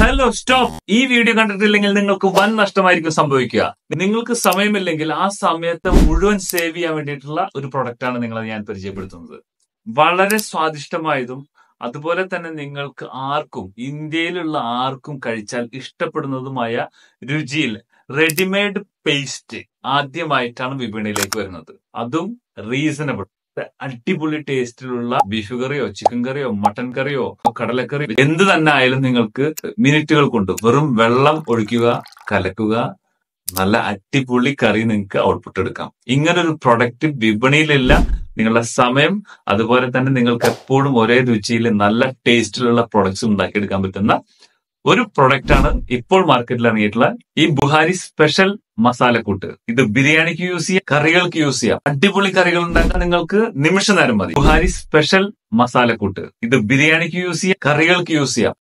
Hello stop ഈ video കണ്ടിട്ടില്ലെങ്കിൽ നിങ്ങൾക്ക് വൻ നഷ്ടമായിരിക്കും സംഭവിക്കുക. നിങ്ങൾക്ക് സമയമില്ലെങ്കിൽ ആ സമയത്ത് മുഴുവൻ സേവ് ചെയ്യാൻ വേണ്ടിയിട്ടുള്ള ഒരു പ്രൊഡക്റ്റ് ആണ് നിങ്ങളെ ഞാൻ പരിചയപ്പെടുത്തുന്നത്. വളരെ സ്വാദിഷ്ടമായതും അതുപോലെ തന്നെ നിങ്ങൾക്ക് ആർക്കും ഇന്ത്യയിലുള്ള ആർക്കും കഴിച്ചാൽ ഇഷ്ടപ്പെടുന്നതുമായ രുചിയിൽ റെഡിമെയ്ഡ് പേസ്റ്റ് ആദ്യമായിട്ടാണ് വിപണിയിലേക്ക് വരുന്നത്. അതും റീസണബിൾ അടിപൊളി ടേസ്റ്റിലുള്ള ബീഫ് കറിയോ ചിക്കൻ കറിയോ മട്ടൻ കറിയോ കടലക്കറി എന്ത് തന്നെ ആയാലും നിങ്ങൾക്ക് മിനിറ്റുകൾ കൊണ്ട് വെറും വെള്ളം ഒഴിക്കുക കലക്കുക നല്ല അടിപൊളി കറി നിങ്ങൾക്ക് ഔട്ട്പുട്ട് എടുക്കാം. ഇങ്ങനെ ഒരു പ്രൊഡക്റ്റ് വിപണിയിലില്ല നിങ്ങളുടെ സമയം അതുപോലെ തന്നെ നിങ്ങൾക്ക് എപ്പോഴും ഒരേ രുചിയിൽ നല്ല ടേസ്റ്റിലുള്ള പ്രൊഡക്ട്സ് ഉണ്ടാക്കിയെടുക്കാൻ പറ്റുന്ന ഒരു പ്രൊഡക്റ്റ് ആണ് ഇപ്പോൾ മാർക്കറ്റിൽ ഇറങ്ങിയിട്ടുള്ള ഈ ബുഹാരി സ്പെഷ്യൽ മസാലക്കൂട്ട് ഇത് ബിരിയാണിക്ക് യൂസ് ചെയ്യാം കറികൾക്ക് യൂസ് ചെയ്യാം. അടിപൊളി കറികൾ ഉണ്ടാക്കാൻ നിങ്ങൾക്ക് നിമിഷ നേരം മതി ബുഹാരി സ്പെഷ്യൽ മസാലക്കൂട്ട് ഇത് ബിരിയാണിക്ക് യൂസ് ചെയ്യാം കറികൾക്ക് യൂസ് ചെയ്യാം.